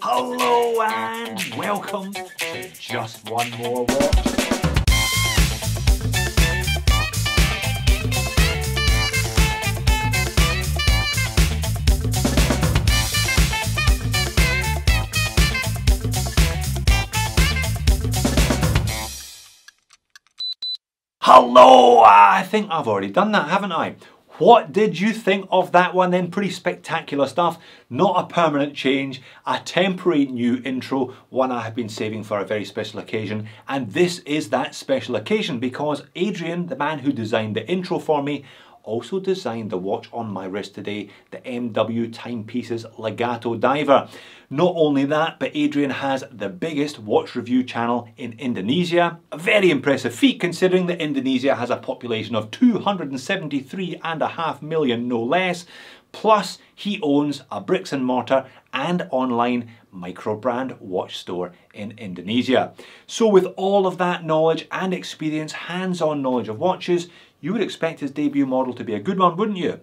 Hello and welcome to Just One More Watch. Hello! I think I've already done that, haven't I? What did you think of that one then? Pretty spectacular stuff. Not a permanent change, a temporary new intro, one I have been saving for a very special occasion. And this is that special occasion because Adrian, the man who designed the intro for me, also designed the watch on my wrist today, the MW Timepieces Legato Diver. Not only that, but Adrian has the biggest watch review channel in Indonesia. A very impressive feat considering that Indonesia has a population of 273 and a half million, no less. Plus, he owns a bricks and mortar and online micro brand watch store in Indonesia. So with all of that knowledge and experience, hands-on knowledge of watches, you would expect his debut model to be a good one, wouldn't you?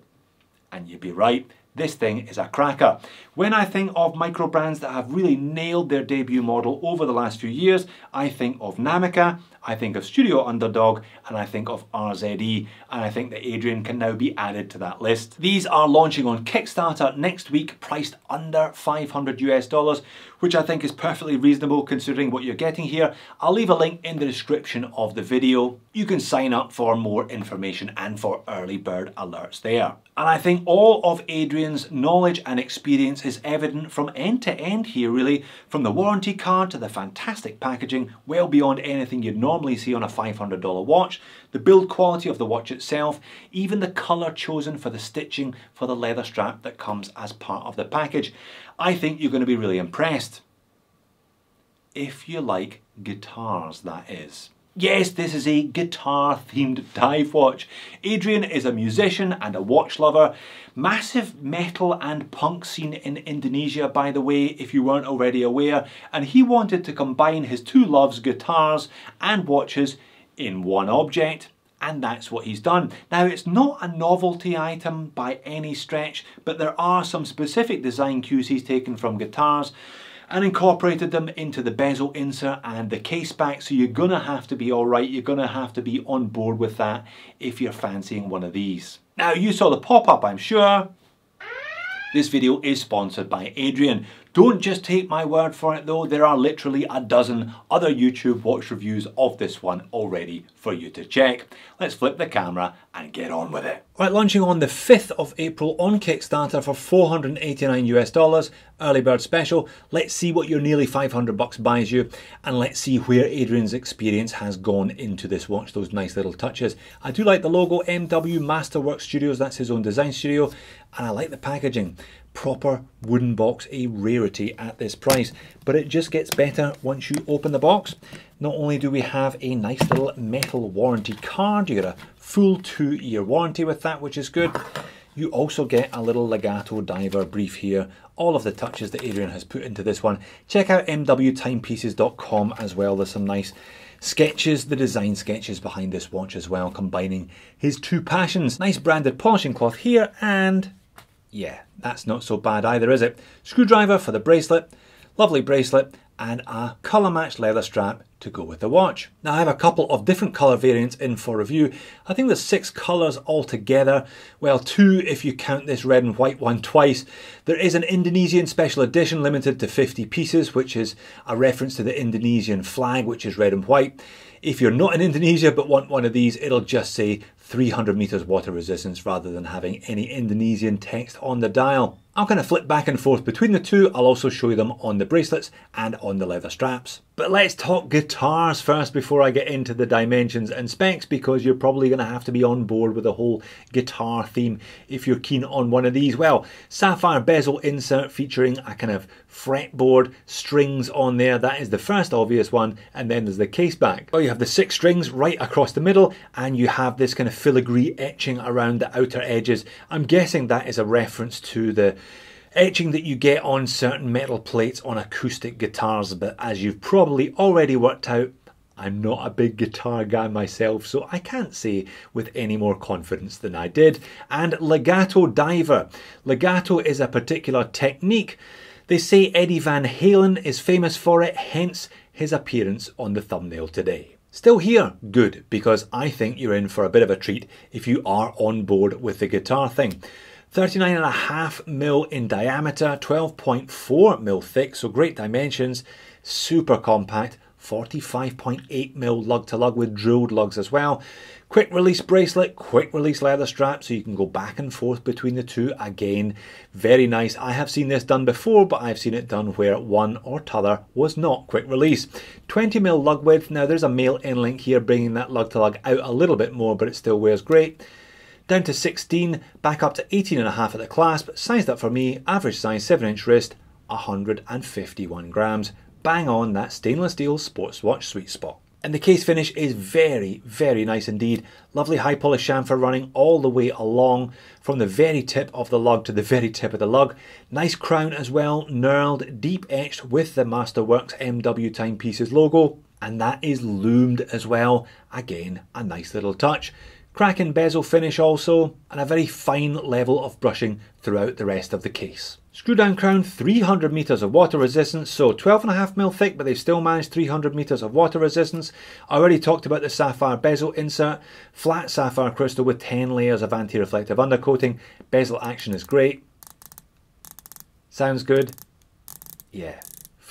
And you'd be right, this thing is a cracker. When I think of micro brands that have really nailed their debut model over the last few years, I think of Namika, I think of Studio Underdog, and I think of RZE, and I think that Adrian can now be added to that list. These are launching on Kickstarter next week, priced under 500 US dollars, which I think is perfectly reasonable considering what you're getting here. I'll leave a link in the description of the video. You can sign up for more information and for early bird alerts there. And I think all of Adrian's knowledge and experience is evident from end to end here really, from the warranty card to the fantastic packaging, well beyond anything you'd normally see on a $500 watch, the build quality of the watch itself, even the colour chosen for the stitching for the leather strap that comes as part of the package. I think you're going to be really impressed. If you like guitars, that is. Yes, this is a guitar themed dive watch. Adrian is a musician and a watch lover. Massive metal and punk scene in Indonesia, by the way, if you weren't already aware. And he wanted to combine his two loves, guitars and watches, in one object. And that's what he's done. Now, it's not a novelty item by any stretch, but there are some specific design cues he's taken from guitars and incorporated them into the bezel insert and the case back. So you're gonna have to be all right. You're gonna have to be on board with that if you're fancying one of these. Now you saw the pop-up i'm sure this video is sponsored by Adrian. Don't just take my word for it though, there are literally a dozen other YouTube watch reviews of this one already for you to check. Let's flip the camera and get on with it. Right, launching on the 5th of April on Kickstarter for 489 US dollars, early bird special. Let's see what your nearly 500 bucks buys you and let's see where Adrian's experience has gone into this watch, those nice little touches. I do like the logo MW Masterwork Studios, that's his own design studio, and I like the packaging. Proper wooden box, a rarity at this price, but it just gets better once you open the box. Not only do we have a nice little metal warranty card, you get a full two year warranty with that, which is good. You also get a little Legato diver brief here, all of the touches that Adrian has put into this one. Check out mwtimepieces.com as well, there's some nice sketches, the design sketches behind this watch as well, combining his two passions. Nice branded polishing cloth here and yeah, that's not so bad either, is it? Screwdriver for the bracelet, lovely bracelet, and a colour matched leather strap to go with the watch. Now I have a couple of different colour variants in for review. I think there's six colours altogether. Well, two if you count this red and white one twice. There is an Indonesian special edition limited to 50 pieces, which is a reference to the Indonesian flag, which is red and white. If you're not in Indonesia but want one of these, it'll just say 300 meters water resistance rather than having any Indonesian text on the dial. I'm going to flip back and forth between the two. I'll also show you them on the bracelets and on the leather straps. But let's talk guitars first before I get into the dimensions and specs because you're probably going to have to be on board with the whole guitar theme if you're keen on one of these. Well, sapphire bezel insert featuring a kind of fretboard, strings on there. That is the first obvious one. And then there's the case back. Well, you have the six strings right across the middle and you have this kind of filigree etching around the outer edges. I'm guessing that is a reference to the etching that you get on certain metal plates on acoustic guitars, but as you've probably already worked out, I'm not a big guitar guy myself, so I can't say with any more confidence than I did. And Legato Diver. Legato is a particular technique. They say Eddie Van Halen is famous for it, hence his appearance on the thumbnail today. Still here? Good, because I think you're in for a bit of a treat if you are on board with the guitar thing. 39.5 mil in diameter, 12.4 mil thick, so great dimensions, super compact, 45.8 mil lug to lug with drilled lugs as well. Quick release bracelet, quick release leather strap so you can go back and forth between the two. Again, very nice. I have seen this done before, but I've seen it done where one or t'other was not quick release. 20 mil lug width. Now there's a male end link here bringing that lug to lug out a little bit more, but it still wears great. Down to 16, back up to 18 and a half at the clasp. Sized up for me, average size 7 inch wrist, 151 grams. Bang on that stainless steel sports watch sweet spot. And the case finish is very, very nice indeed. Lovely high polish chamfer running all the way along from the very tip of the lug to the very tip of the lug. Nice crown as well, knurled, deep etched with the Masterworks MW Timepieces logo. And that is loomed as well. Again, a nice little touch. Cracking bezel finish also, and a very fine level of brushing throughout the rest of the case. Screw down crown, 300 meters of water resistance, so 12.5 mil thick, but they've still managed 300 meters of water resistance. I already talked about the sapphire bezel insert, flat sapphire crystal with 10 layers of anti-reflective undercoating. Bezel action is great. Sounds good? Yeah,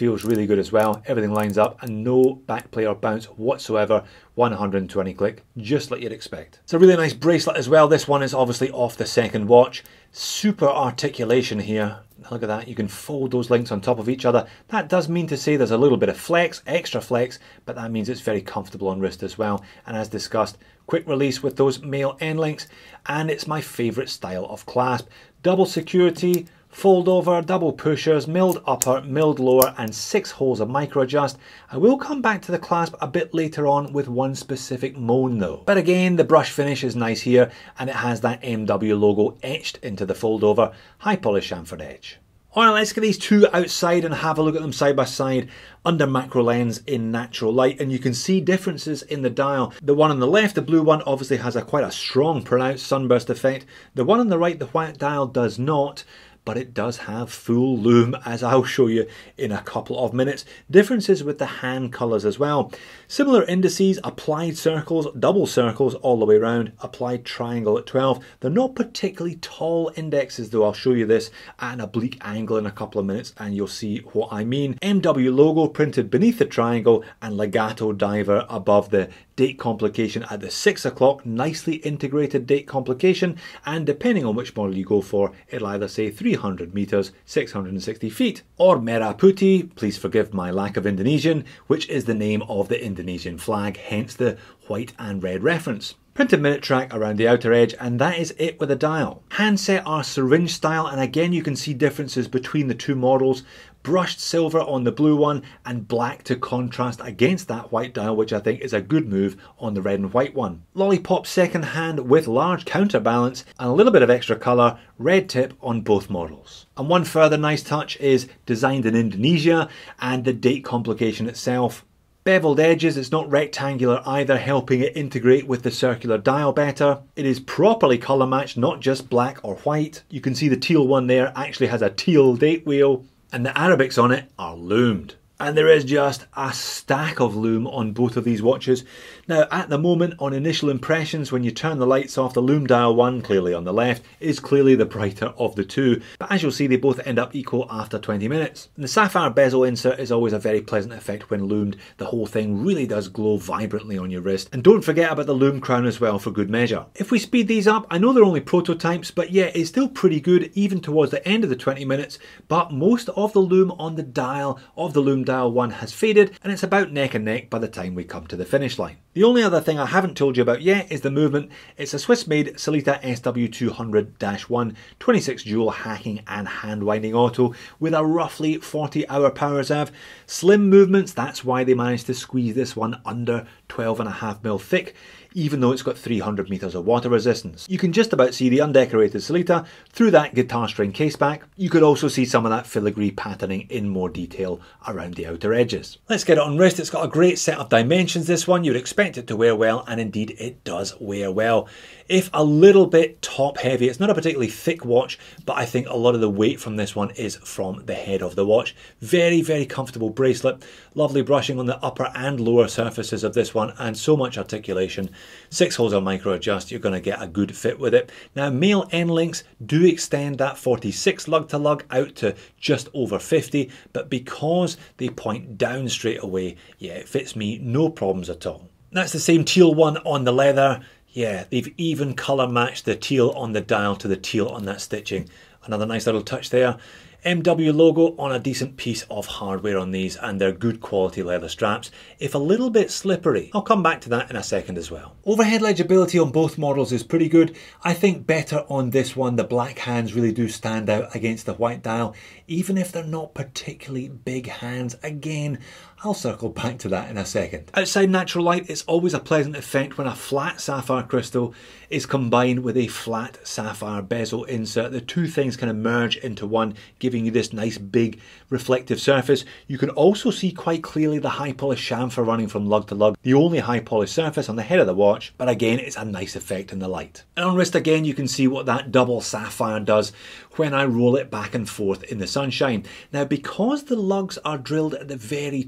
feels really good as well. Everything lines up and no back play or bounce whatsoever. 120 click, just like you'd expect. It's a really nice bracelet as well. This one is obviously off the second watch. Super articulation here. Look at that, you can fold those links on top of each other. That does mean to say there's a little bit of flex, extra flex, but that means it's very comfortable on wrist as well. And as discussed, quick release with those male end links, and it's my favorite style of clasp. Double security, fold over, double pushers, milled upper, milled lower, and six holes of micro adjust. I will come back to the clasp a bit later on with one specific moan though. But again, the brush finish is nice here, and it has that MW logo etched into the fold over, high polish chamfered edge. Alright, let's get these two outside and have a look at them side by side under macro lens in natural light and you can see differences in the dial. The one on the left, the blue one, obviously has a quite a strong pronounced sunburst effect. The one on the right, the white dial, does not but it does have full loom as I'll show you in a couple of minutes. Differences with the hand colours as well. Similar indices, applied circles, double circles all the way around, applied triangle at 12. They're not particularly tall indexes though, I'll show you this at an oblique angle in a couple of minutes and you'll see what I mean. MW logo printed beneath the triangle and legato diver above the date complication at the 6 o'clock, nicely integrated date complication, and depending on which model you go for, it'll either say 300 metres, 660 feet, or Merah Putih, please forgive my lack of Indonesian, which is the name of the Indonesian flag, hence the white and red reference. Printed minute track around the outer edge and that is it with a dial. Handset are syringe style and again you can see differences between the two models brushed silver on the blue one and black to contrast against that white dial which I think is a good move on the red and white one. Lollipop second hand with large counterbalance and a little bit of extra colour, red tip on both models. And one further nice touch is designed in Indonesia and the date complication itself. Beveled edges, it's not rectangular either, helping it integrate with the circular dial better. It is properly colour matched, not just black or white. You can see the teal one there actually has a teal date wheel and the Arabics on it are loomed. And there is just a stack of loom on both of these watches. Now, at the moment, on initial impressions, when you turn the lights off, the loom dial one, clearly on the left, is clearly the brighter of the two. But as you'll see, they both end up equal after 20 minutes. And the sapphire bezel insert is always a very pleasant effect when loomed. The whole thing really does glow vibrantly on your wrist. And don't forget about the loom crown as well for good measure. If we speed these up, I know they're only prototypes, but yeah, it's still pretty good even towards the end of the 20 minutes. But most of the loom on the dial of the loom dial 1 has faded and it's about neck and neck by the time we come to the finish line. The only other thing I haven't told you about yet is the movement. It's a Swiss-made Sellita SW200-1 26 jewel hacking and hand winding auto with a roughly 40 hour power reserve. Slim movements, that's why they managed to squeeze this one under 12.5 mil thick. Even though it's got 300 metres of water resistance. You can just about see the undecorated Sellita through that guitar string caseback. You could also see some of that filigree patterning in more detail around the outer edges. Let's get it on wrist. It's got a great set of dimensions, this one. You'd expect it to wear well, and indeed it does wear well. If a little bit top heavy, it's not a particularly thick watch, but I think a lot of the weight from this one is from the head of the watch. Very, very comfortable bracelet. Lovely brushing on the upper and lower surfaces of this one, and so much articulation. Six holes of micro adjust, you're going to get a good fit with it. Now, male end links do extend that 46 lug to lug out to just over 50, but because they point down straight away, yeah, it fits me no problems at all. That's the same teal one on the leather. Yeah, they've even colour matched the teal on the dial to the teal on that stitching. Another nice little touch there. MW logo on a decent piece of hardware on these and they're good quality leather straps, if a little bit slippery. I'll come back to that in a second as well. Overhead legibility on both models is pretty good. I think better on this one, the black hands really do stand out against the white dial, even if they're not particularly big hands. Again, I'll circle back to that in a second. Outside natural light, it's always a pleasant effect when a flat sapphire crystal is combined with a flat sapphire bezel insert. The two things kind of merge into one, giving you this nice big reflective surface. You can also see quite clearly the high polish chamfer running from lug to lug, the only high polish surface on the head of the watch, but again, it's a nice effect in the light. And on wrist again, you can see what that double sapphire does when I roll it back and forth in the sunshine. Now, because the lugs are drilled at the very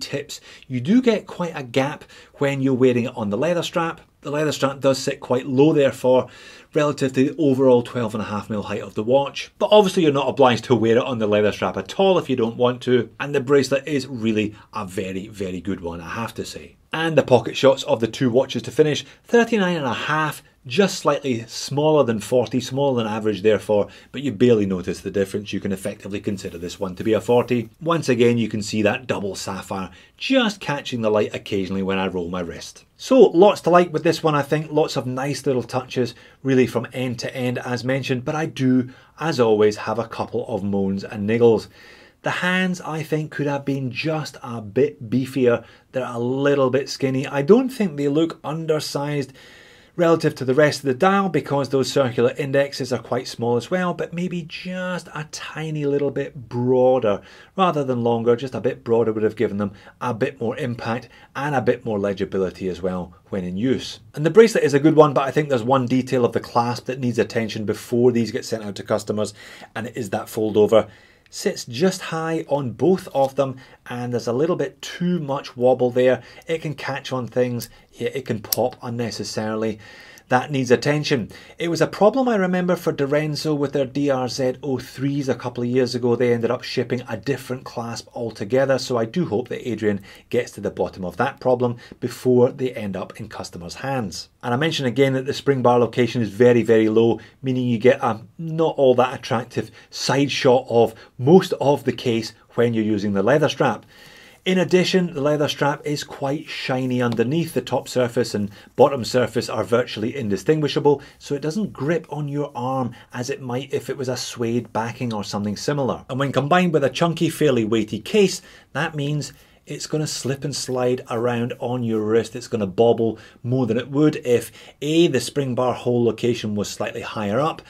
you do get quite a gap when you're wearing it on the leather strap. The leather strap does sit quite low therefore relative to the overall 12.5mm height of the watch. But obviously you're not obliged to wear it on the leather strap at all if you don't want to. And the bracelet is really a very, very good one, I have to say. And the pocket shots of the two watches to finish, 39.5 just slightly smaller than 40, smaller than average therefore, but you barely notice the difference. You can effectively consider this one to be a 40. Once again, you can see that double sapphire just catching the light occasionally when I roll my wrist. So lots to like with this one, I think. Lots of nice little touches, really from end to end as mentioned, but I do, as always, have a couple of moans and niggles. The hands, I think, could have been just a bit beefier. They're a little bit skinny. I don't think they look undersized relative to the rest of the dial because those circular indexes are quite small as well, but maybe just a tiny little bit broader rather than longer, just a bit broader would have given them a bit more impact and a bit more legibility as well when in use. And the bracelet is a good one, but I think there's one detail of the clasp that needs attention before these get sent out to customers, and it is that fold over sits just high on both of them and there's a little bit too much wobble there. It can catch on things, it can pop unnecessarily. That needs attention. It was a problem I remember for Dorenzo with their DRZ03s a couple of years ago. They ended up shipping a different clasp altogether, so I do hope that Adrian gets to the bottom of that problem before they end up in customers' hands. And I mentioned again that the spring bar location is very, very low, meaning you get a not all that attractive side shot of most of the case when you're using the leather strap. In addition, the leather strap is quite shiny underneath. The top surface and bottom surface are virtually indistinguishable, so it doesn't grip on your arm as it might if it was a suede backing or something similar. And when combined with a chunky, fairly weighty case, that means it's going to slip and slide around on your wrist. It's going to bobble more than it would if A, the spring bar hole location was slightly higher up,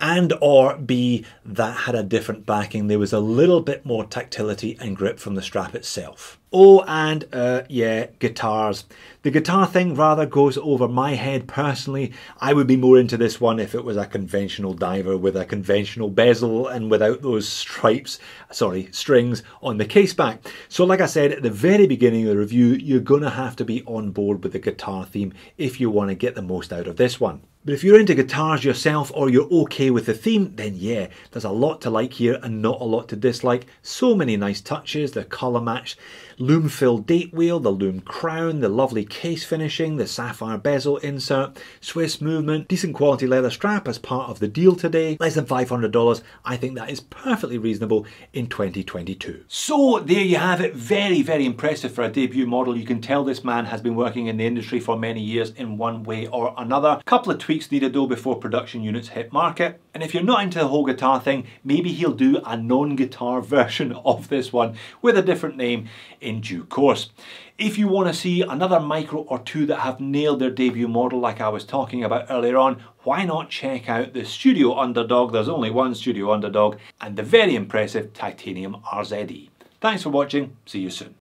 and or B, that had a different backing. There was a little bit more tactility and grip from the strap itself. Oh, and uh, yeah, guitars. The guitar thing rather goes over my head personally. I would be more into this one if it was a conventional diver with a conventional bezel and without those stripes, sorry, strings on the case back. So like I said at the very beginning of the review, you're gonna have to be on board with the guitar theme if you wanna get the most out of this one. But if you're into guitars yourself or you're okay with the theme, then yeah, there's a lot to like here and not a lot to dislike. So many nice touches, the colour match, loom fill date wheel, the loom crown, the lovely case finishing, the sapphire bezel insert, Swiss movement, decent quality leather strap as part of the deal today, less than $500. I think that is perfectly reasonable in 2022. So there you have it, very, very impressive for a debut model. You can tell this man has been working in the industry for many years in one way or another. A couple of tweaks needed though before production units hit market. And if you're not into the whole guitar thing, maybe he'll do a non-guitar version of this one with a different name in due course. If you want to see another micro or two that have nailed their debut model like I was talking about earlier on, why not check out the Studio Underdog, there's only one Studio Underdog, and the very impressive Titanium RZE. Thanks for watching, see you soon.